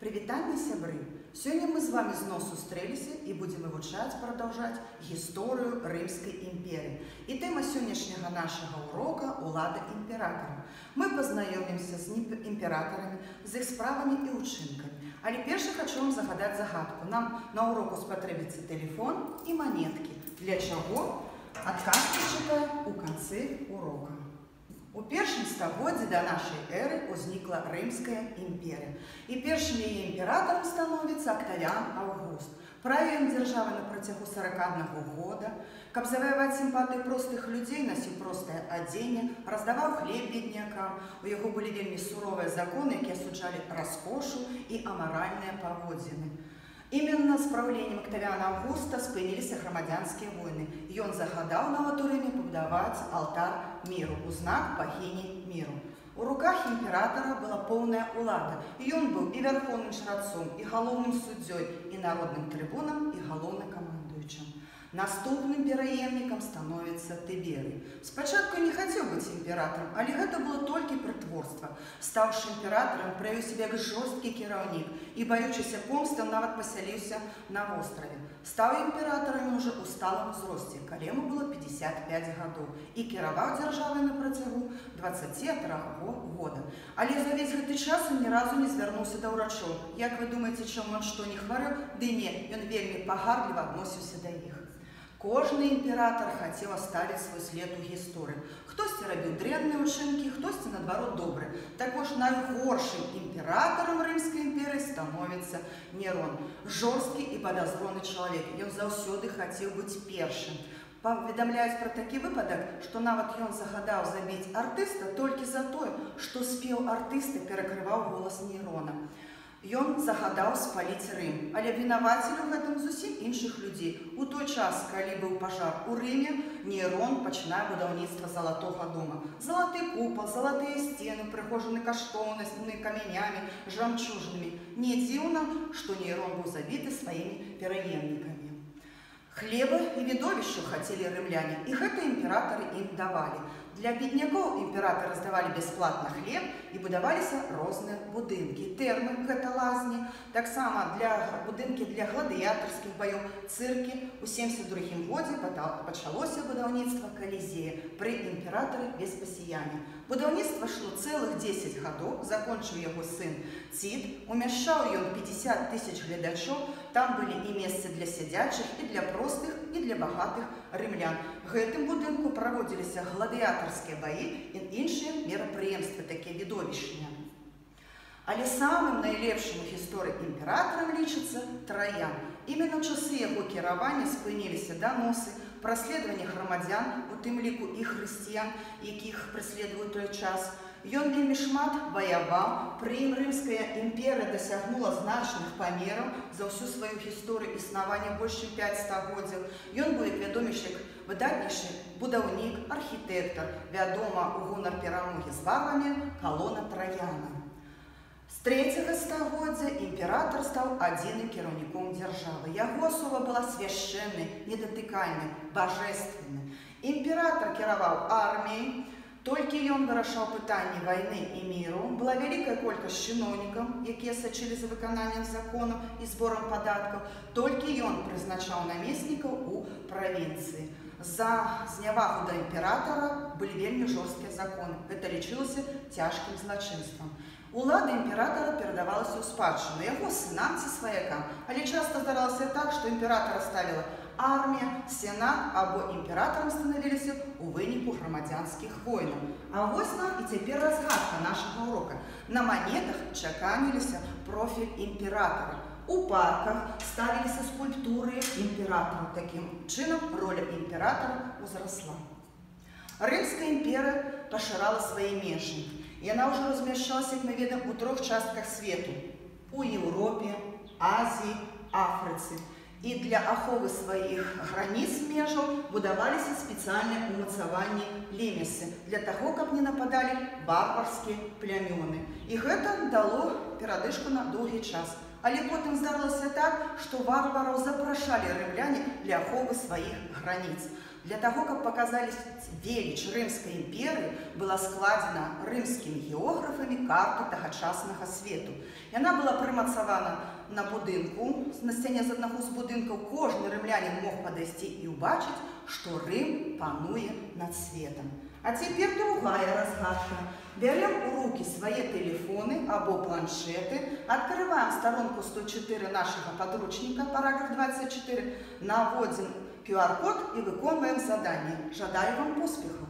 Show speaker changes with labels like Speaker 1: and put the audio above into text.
Speaker 1: Прывітанне сябры. Сёння мы з вами зноў сустрэліся і будзем вывучаць прадаўжаць гісторыю рымскай імперыі. І тэма сённяшняга нашага урока ўлада імператара. Мы пазнаёмімся з імператарамі, з іх справамі і ўчынкамі. Але перша хачу вам загадаць загадку. Нам на уроку спатрэбіцца тэлефон і манеткі. Для чаго? Адказ чытае ў канцы урока. У першым стагоддзі да нашай эры ўзнікла рымская імперія. І першым яе імператарам становіцца Актавіан Аўгуст. Правіў дзяржавы на працягу 41 года, каб заваяваць сімпатыі простых людзей, насіў простае адзенне, раздаваў хлеб беднякам. У яго былі вельмі суровыя законы, якія асуджалі раскошу і амаральныя паводзіны. Именно с правлением Октавиана Августа спыніліся грамадзянскія войны. Ён загадаў нават у Рыме пабудаваць алтар міру у знак богіні міру. У руках імператора была поўная ўлада. І ён быў і вярхоўным жрацом, і галоўным суддзёй, і народным трыбунам, і галоўным камандуючым. Наступным пераемнікам становіцца Тыберый. Спачатку не хацеў быць імператарам, але гэта было толькі прытворства. Стаўшы імператарам, праявіў сябе як жорсткі кіраўнік і, баючыся помстам, нават пасяліўся на востраве. Стаў імператарам уже ў сталым узросце, калі яму было 55 гадоў і кіраваў дзяржавай на працягу 21 года. Але за весь гэты час ні разу не звярнуўся да ўрачоў. Як вы думаеце, чаму ён што не хварэў? Ды не, ён вельмі пагардліва адносіўся да іх. Кожны імператор хацеў аставіць свой след у гісторыі. Хтосьці рабіў дрэнныя ўчынкі, хтосьці наадварот добры. Також найгоршым імператарам рымскай імперыі становіцца Нерон. Жорсткі і падазроны чалавек. Ён заўсёды хацеў быць першым. Паведамляюць пра такі выпадак, што нават ён загадаў забіць артыста толькі за тое, што спеў артыста перакрываў голас Нерона. Ён загадаў спаліць Рым, але вінавацілі ў гэтым зусім іншых людзей. У той час, калі быў пажар у Рыме, Нейрон пачынае будаўніцтва залатога дома. Залаты купал, залатыя сцены, прыгожаны каштоўнасцьнымі камянямі, жамчужнымі. Не дзіўна, што Нейрон быў забіты сваімі пераемнікамі. Хлеба і відовішчу хацелі рымляне, і гэта імператары ім давалі. Для беднякоў імператары здавалі бясплатна хлеб і будаваліся розныя будынкі. Тэрмы гэта лазні, таксама для будынкі для гладыятарскіх баёў, цыркі. У 72 годзе пачалося будаўніцтва калізея пры імператары Веспасіяне. Будаўніцтва шло цэлых 10 гадоў, закончыў яго сын Цід, умяшчаў ён 50 тысяч гледачоў, там былі і месцы для сядзячых, і для простых, і для багатых рымлян. Гэтым будынку праводзіліся гладыятарскія баі і іншыя мерапрыемствы такія відовішныя. Але самым найлепшым у гісторыі імператарам лічыцца траян. Именно часы яго кіравання спыніліся даносы, праследаванне грамадзян, у тым ліку і хрысціян, якіх праследуюць той час, Ён вельмі шмат ваяваў, пры ім рымская імперыя дасягнула значных памераў за ўсю сваю гісторыю існавання больш чым 5 стагоддзяў. Ён быў як вядомейшы выдатнейшы будаўнік, архітэктар, вядома у гонар перамогі з варвамі калона траяна. З трэцяга стагоддзя імператор стаў адзіным кіраўніком дзяржавы. Яго асова была свяшчэннай, недатыкальнай, бажэственнай. Імператор кіраваў арміяй, Толькі ён вырашаў пытанні вайны і міру, была вялікая колькасць чыноўнікаў, якія сачылі за выкананнем законаў і зборам падаткаў. Толькі ён прызначаў намеснікаў у правінцыі. За знявагу да імператара былі вельмі жорсткія законы. Гэта лічылася цяжкім злачынствам. Улада імператара перадавалася ў спадчыну яго сынам ці сваякам, але часта здаралася так, што імператара ставіла армія, сенат або імператарам станавіліся ў выніку грамадзянскіх войнаў. А вось нам і цяпер разгадка нашага урока. На манетах чаканіліся профіль імператара. У парках ставіліся скульптуры імператараў. Такім чынам роля імператара ўзрасла. Рымская імперыя пашырала свае межы. Яна ўжо размяшчалася, як мы ведам, у трох частках свету: у Еўропе, Азіі, Афрыцы. І для аховы сваіх граніц межаў будаваліся спецыяльныя ўмацаванні лемесы для таго, каб не нападалі варварскія плямёны. І гэта дало перадышку на доўгі час. Але потым здарылася так, што варвараў запрашалі рымляне для аховы сваіх граніц. Для того, каб паказалі веліч рымскай імперыі, была складзена рымскімі географамі карта тагачаснага свету. Яна была прымацавана на будынку, на сцяне з аднаго з будынкаў кожны рымлянин мог падысці і ўбачыць, што Рым пануе над светом. А цяпер другая разгадка. Берем у руки свае тэлефоны або планшеты, открываем сторонку 104 нашага подручника, параграф 24, наводзім QR-код и выполняем задание. Жадаю вам успехов!